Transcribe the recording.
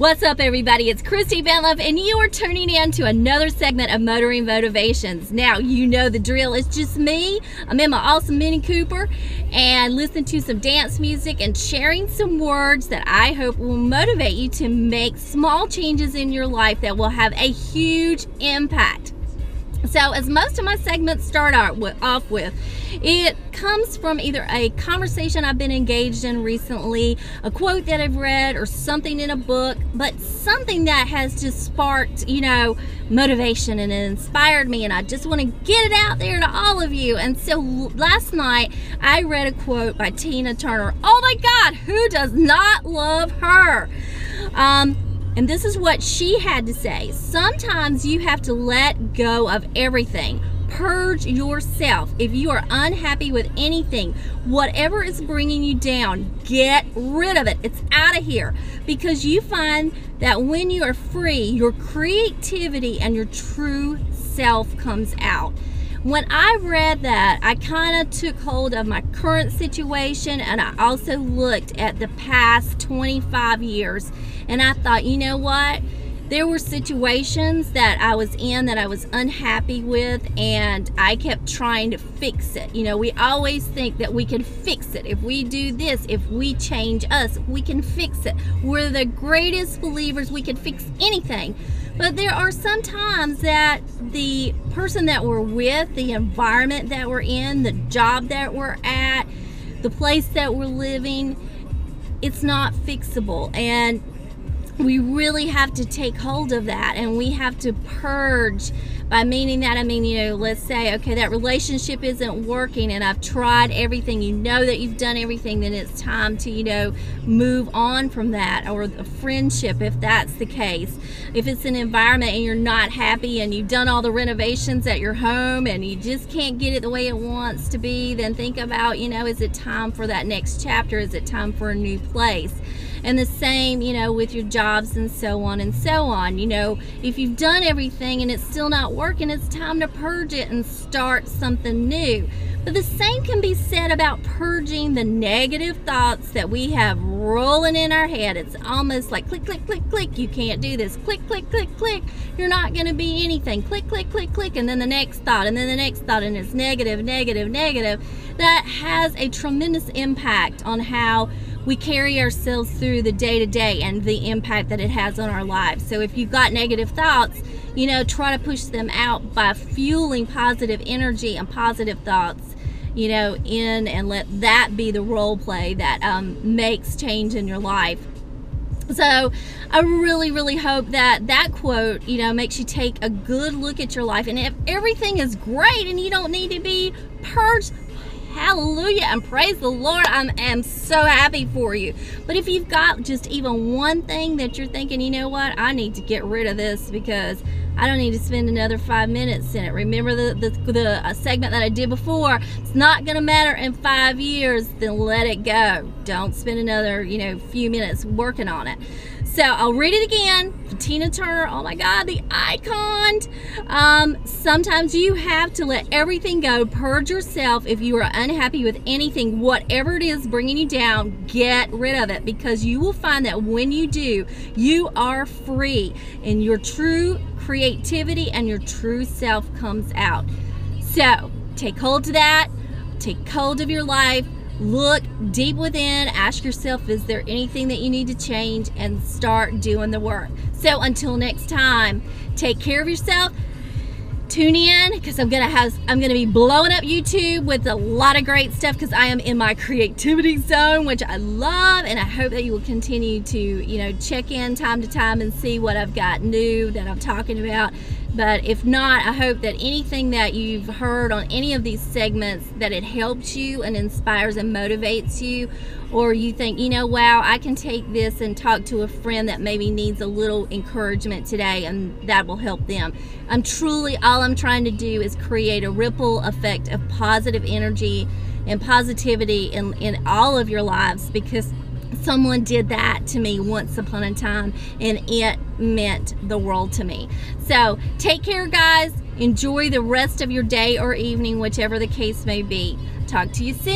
What's up, everybody? It's Christi Bintliff, and you are tuning in to another segment of Motoring Motivations. Now, you know the drill. It's just me. I'm in my awesome Mini Cooper and listening to some dance music and sharing some words that I hope will motivate you to make small changes in your life that will have a huge impact. So, as most of my segments start off with, it comes from either a conversation I've been engaged in recently, a quote that I've read, or something in a book, but something that has just sparked, you know, motivation and inspired me. And I just want to get it out there to all of you. And so last night, I read a quote by Tina Turner. Oh my God, who does not love her? Um, and this is what she had to say. Sometimes you have to let go of everything. Purge yourself. If you are unhappy with anything, whatever is bringing you down, get rid of it. It's out of here. Because you find that when you are free, your creativity and your true self comes out when I read that, I kind of took hold of my current situation and I also looked at the past 25 years and I thought, you know what? There were situations that I was in that I was unhappy with, and I kept trying to fix it. You know, we always think that we can fix it. If we do this, if we change us, we can fix it. We're the greatest believers, we can fix anything. But there are some times that the person that we're with, the environment that we're in, the job that we're at, the place that we're living, it's not fixable. And we really have to take hold of that and we have to purge by meaning that. I mean you know let's say okay that relationship isn't working and I've tried everything. You know that you've done everything then it's time to you know move on from that or a friendship if that's the case. If it's an environment and you're not happy and you've done all the renovations at your home and you just can't get it the way it wants to be then think about you know is it time for that next chapter? Is it time for a new place? And the same you know with your jobs and so on and so on you know if you've done everything and it's still not working it's time to purge it and start something new but the same can be said about purging the negative thoughts that we have rolling in our head. It's almost like click, click, click, click. You can't do this. Click, click, click, click. You're not going to be anything. Click, click, click, click. And then the next thought, and then the next thought, and it's negative, negative, negative. That has a tremendous impact on how we carry ourselves through the day to day and the impact that it has on our lives. So if you've got negative thoughts, you know, try to push them out by fueling positive energy and positive thoughts, you know, in and let that be the role play that um, makes change in your life. So I really, really hope that that quote, you know, makes you take a good look at your life. And if everything is great and you don't need to be purged, hallelujah and praise the Lord. I am so happy for you. But if you've got just even one thing that you're thinking, you know what, I need to get rid of this because I don't need to spend another five minutes in it. Remember the, the, the uh, segment that I did before? It's not going to matter in five years, then let it go. Don't spend another, you know, few minutes working on it. So I'll read it again. Tina Turner, oh my God, the icon. Um, sometimes you have to let everything go, purge yourself. If you are unhappy with anything, whatever it is bringing you down, get rid of it because you will find that when you do, you are free and your true creativity and your true self comes out. So take hold of that, take hold of your life, look deep within, ask yourself, is there anything that you need to change, and start doing the work. So until next time, take care of yourself. Tune in because I'm gonna have I'm gonna be blowing up YouTube with a lot of great stuff because I am in my creativity zone, which I love, and I hope that you will continue to you know check in time to time and see what I've got new that I'm talking about but if not, I hope that anything that you've heard on any of these segments, that it helps you and inspires and motivates you, or you think, you know, wow, I can take this and talk to a friend that maybe needs a little encouragement today, and that will help them. I'm truly, all I'm trying to do is create a ripple effect of positive energy and positivity in, in all of your lives because someone did that to me once upon a time and it meant the world to me. So take care guys. Enjoy the rest of your day or evening whichever the case may be. Talk to you soon